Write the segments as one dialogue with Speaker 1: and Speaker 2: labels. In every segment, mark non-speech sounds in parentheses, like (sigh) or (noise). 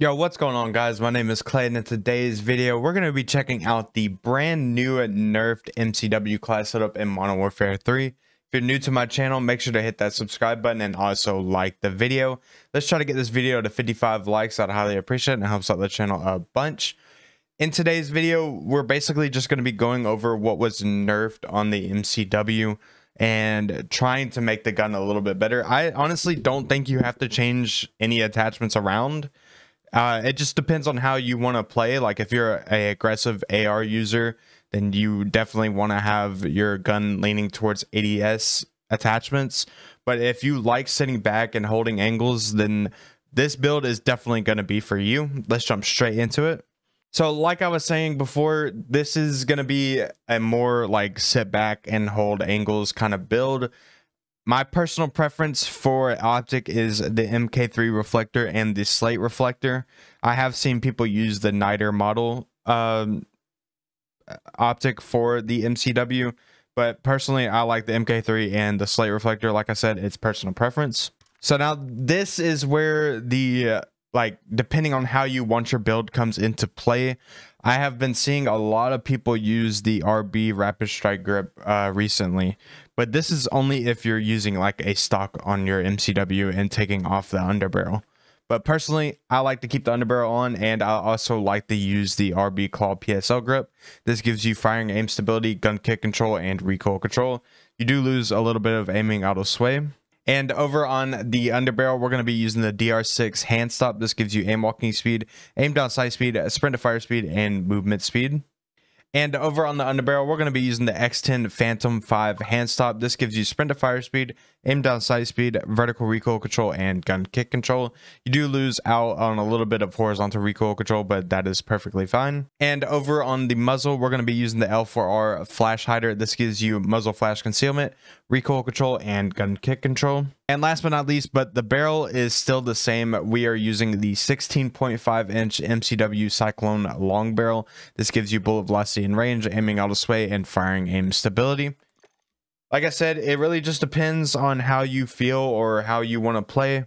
Speaker 1: Yo, what's going on guys? My name is Klay and in today's video, we're going to be checking out the brand new nerfed MCW class setup in Modern Warfare 3. If you're new to my channel, make sure to hit that subscribe button and also like the video. Let's try to get this video to 55 likes. I'd highly appreciate it and it helps out the channel a bunch. In today's video, we're basically just going to be going over what was nerfed on the MCW and trying to make the gun a little bit better. I honestly don't think you have to change any attachments around. Uh, it just depends on how you want to play. Like if you're a aggressive AR user, then you definitely want to have your gun leaning towards ADS attachments. But if you like sitting back and holding angles, then this build is definitely going to be for you. Let's jump straight into it. So like I was saying before, this is going to be a more like sit back and hold angles kind of build. My personal preference for optic is the MK3 reflector and the slate reflector. I have seen people use the Nydar model um, optic for the MCW, but personally, I like the MK3 and the slate reflector. Like I said, it's personal preference. So now this is where the uh, like depending on how you want your build comes into play. I have been seeing a lot of people use the RB Rapid Strike grip uh, recently, but this is only if you're using like a stock on your MCW and taking off the underbarrel. But personally, I like to keep the underbarrel on and I also like to use the RB Claw PSL grip. This gives you firing aim stability, gun kick control, and recoil control. You do lose a little bit of aiming out of sway, and over on the underbarrel, we're going to be using the DR6 hand stop. This gives you aim walking speed, aim down sight speed, sprint to fire speed, and movement speed. And over on the underbarrel, we're going to be using the X10 Phantom 5 hand stop. This gives you sprint to fire speed, aim down sight speed, vertical recoil control, and gun kick control. You do lose out on a little bit of horizontal recoil control, but that is perfectly fine. And over on the muzzle, we're going to be using the L4R flash hider. This gives you muzzle flash concealment, recoil control, and gun kick control. And last but not least, but the barrel is still the same. We are using the 16.5 inch MCW Cyclone long barrel. This gives you bullet velocity and range, aiming out of sway, and firing aim stability. Like I said, it really just depends on how you feel or how you want to play.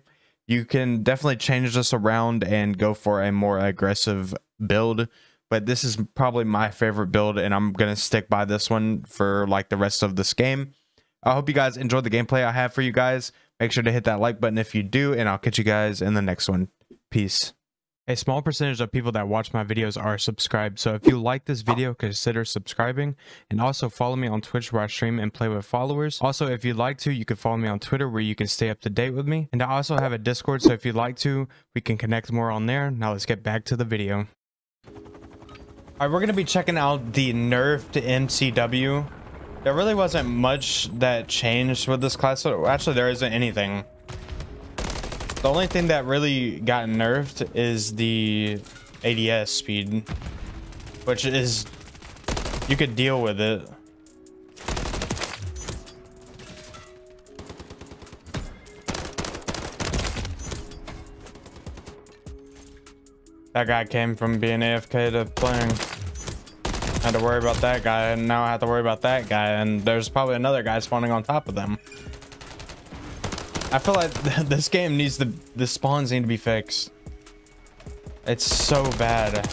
Speaker 1: You can definitely change this around and go for a more aggressive build. But this is probably my favorite build, and I'm going to stick by this one for like the rest of this game. I hope you guys enjoyed the gameplay I have for you guys. Make sure to hit that like button if you do, and I'll catch you guys in the next one. Peace. A small percentage of people that watch my videos are subscribed, so if you like this video, consider subscribing, and also follow me on Twitch where I stream and play with followers. Also, if you'd like to, you can follow me on Twitter where you can stay up to date with me, and I also have a Discord, so if you'd like to, we can connect more on there. Now let's get back to the video. Alright, we're going to be checking out the nerfed MCW there really wasn't much that changed with this class. So actually, there isn't anything. The only thing that really got nerfed is the ADS speed, which is you could deal with it. That guy came from being AFK to playing had to worry about that guy and now I have to worry about that guy and there's probably another guy spawning on top of them. I feel like (laughs) this game needs to, the spawns need to be fixed. It's so bad.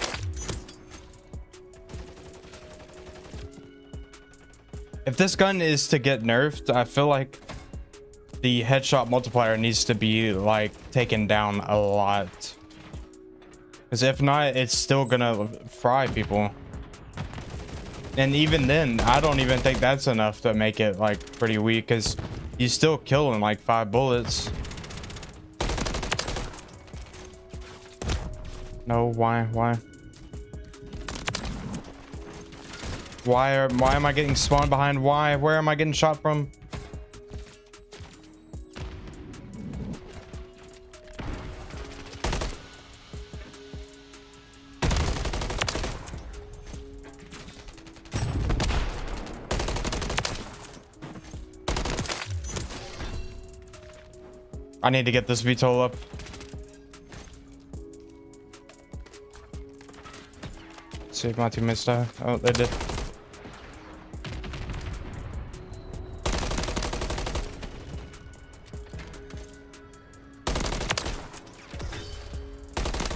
Speaker 1: If this gun is to get nerfed, I feel like the headshot multiplier needs to be like taken down a lot. Because if not, it's still gonna fry people. And even then, I don't even think that's enough to make it like pretty weak because you still kill in like five bullets. No, why, why? Why are, why am I getting spawned behind? Why? Where am I getting shot from? I need to get this VTOL up. Let's see if my teammates die. Oh, they did.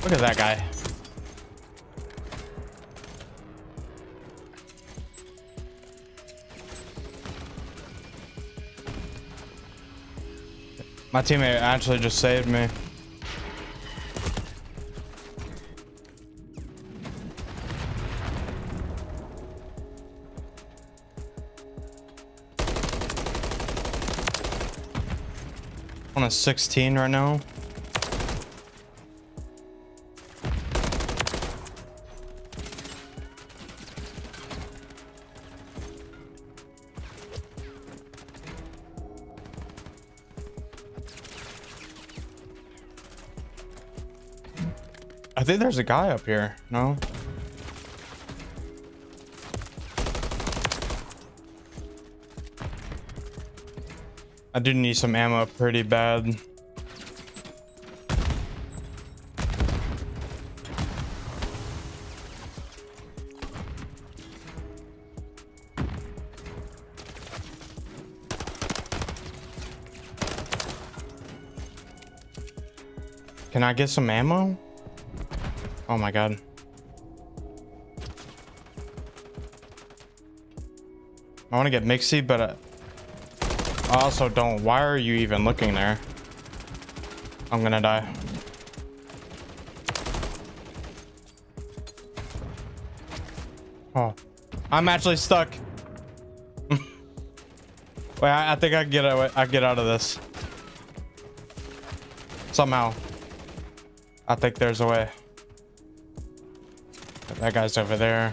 Speaker 1: Look Look at that guy. My teammate actually just saved me. On a 16 right now. I think there's a guy up here. No? I do need some ammo pretty bad. Can I get some ammo? Oh my god. I want to get Mixy, but uh, I also don't. Why are you even looking there? I'm gonna die. Oh, I'm actually stuck. (laughs) Wait, I, I, think I get. I get out of this somehow. I think there's a way. That guy's over there.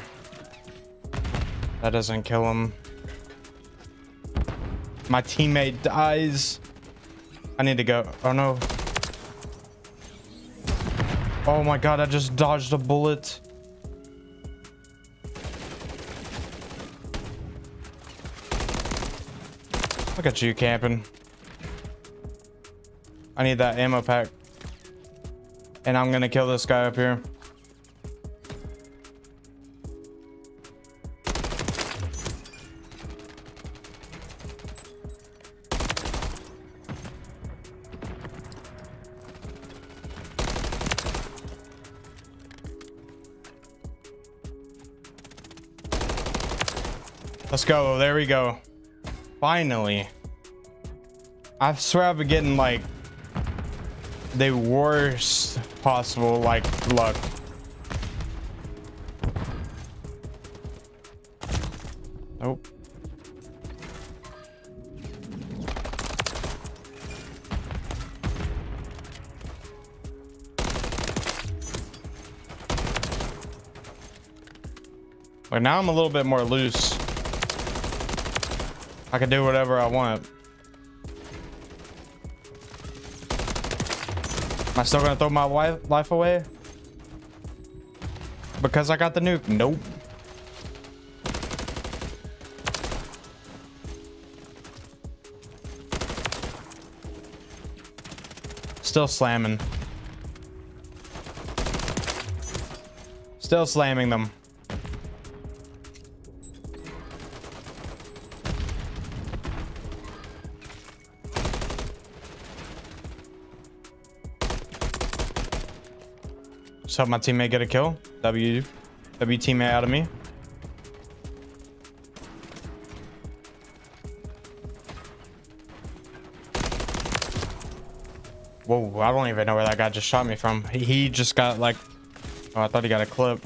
Speaker 1: That doesn't kill him. My teammate dies. I need to go. Oh no. Oh my god, I just dodged a bullet. Look at you camping. I need that ammo pack. And I'm gonna kill this guy up here. Let's go. There we go. Finally. I swear I've been getting like the worst possible like luck. Nope. But now I'm a little bit more loose. I can do whatever I want. Am I still gonna throw my life away? Because I got the nuke? Nope. Still slamming. Still slamming them. Just help my teammate get a kill. W, W teammate out of me. Whoa, I don't even know where that guy just shot me from. He, he just got like, oh, I thought he got a clip.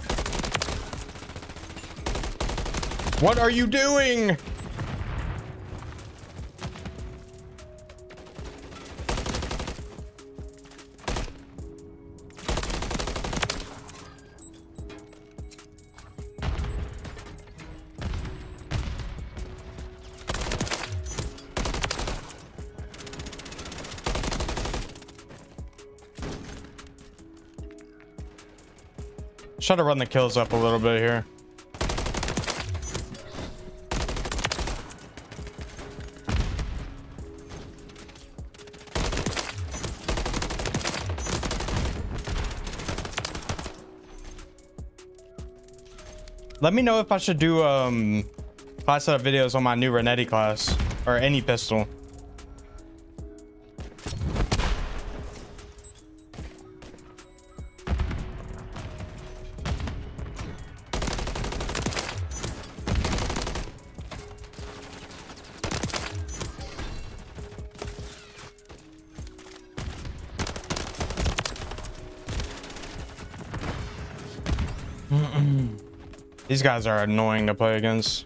Speaker 1: What are you doing? Try to run the kills up a little bit here. Let me know if I should do um class setup videos on my new Renetti class or any pistol. These guys are annoying to play against.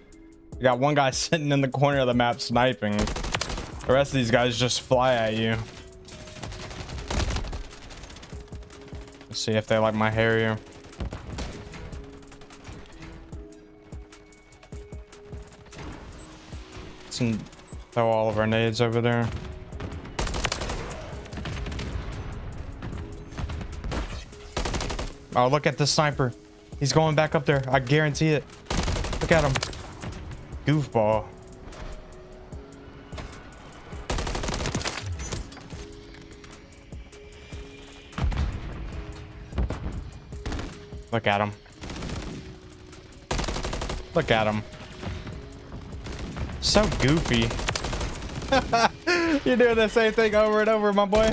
Speaker 1: You got one guy (laughs) sitting in the corner of the map sniping. The rest of these guys just fly at you. Let's see if they like my Harrier. Let's throw all of our nades over there. Oh, look at the sniper. He's going back up there. I guarantee it. Look at him. Goofball. Look at him. Look at him. So goofy. (laughs) You're doing the same thing over and over, my boy.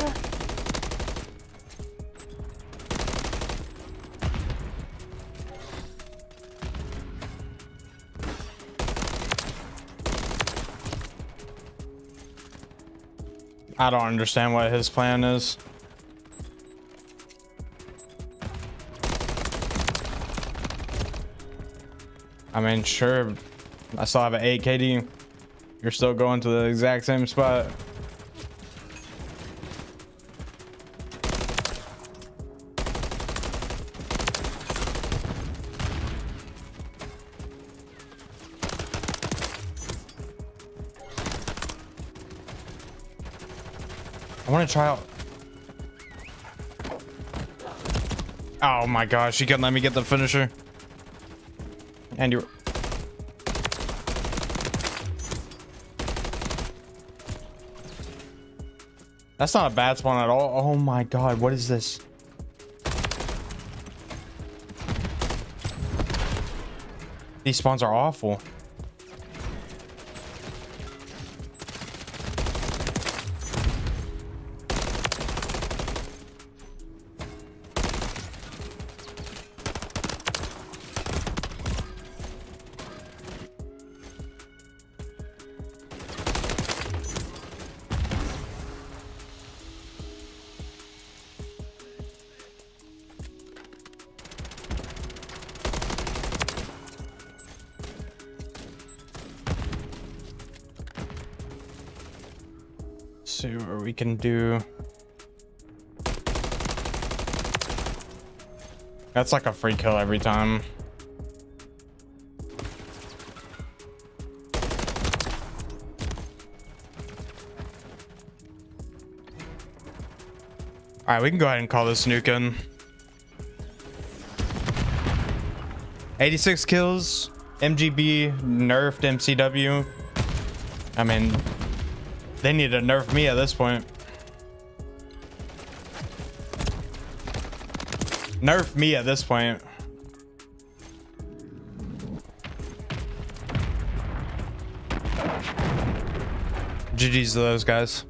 Speaker 1: I don't understand what his plan is. I mean, sure, I still have an 8 KD. You're still going to the exact same spot. Want to try out. Oh my gosh, you couldn't let me get the finisher. And you That's not a bad spawn at all. Oh my god, what is this? These spawns are awful. What we can do. That's like a free kill every time. All right, we can go ahead and call this nuking. 86 kills, MGB nerfed MCW. I mean, they need to nerf me at this point. Nerf me at this point. GG's to those guys.